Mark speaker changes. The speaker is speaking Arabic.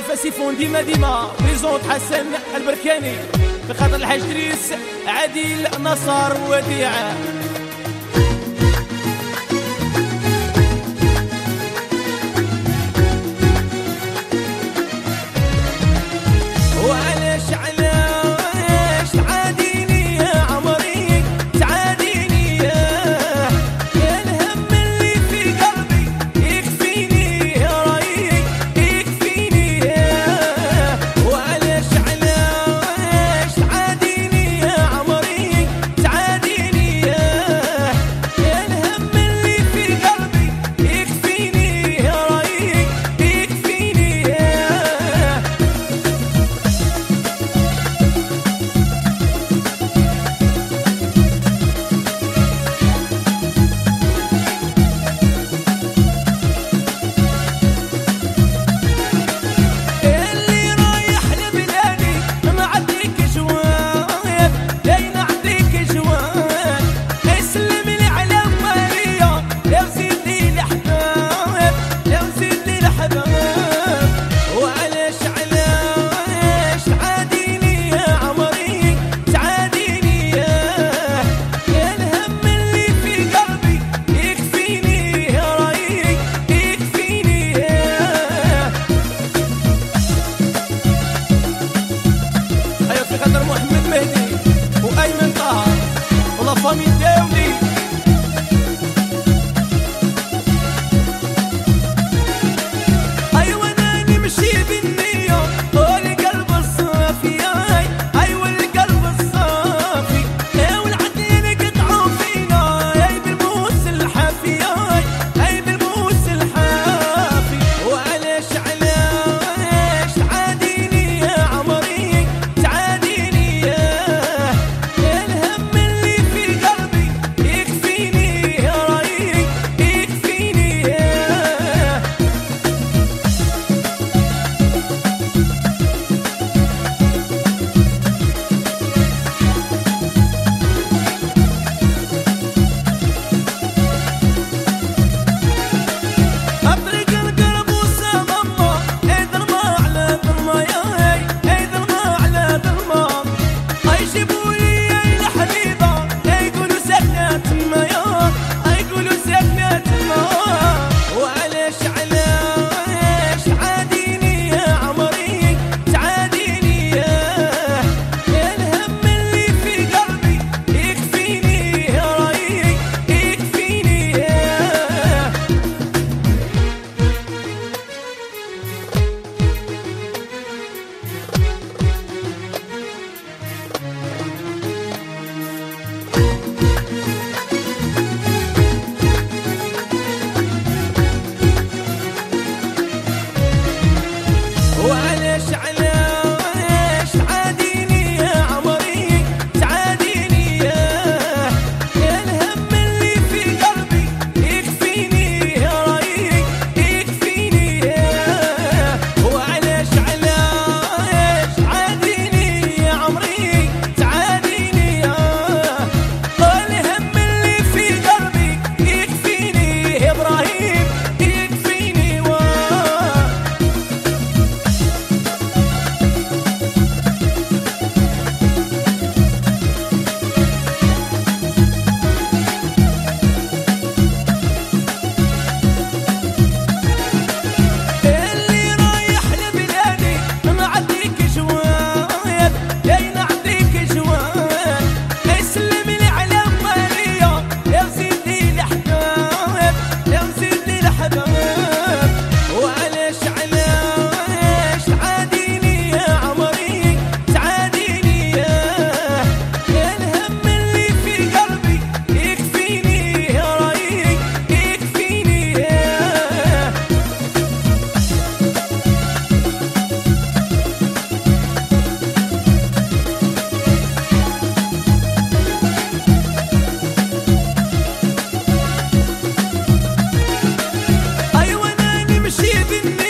Speaker 1: خليفة سيفون ديما ديما. بريزونت حسن البركاني. بخاطر الحاج دريس عديل نصر وديع. saving happiness.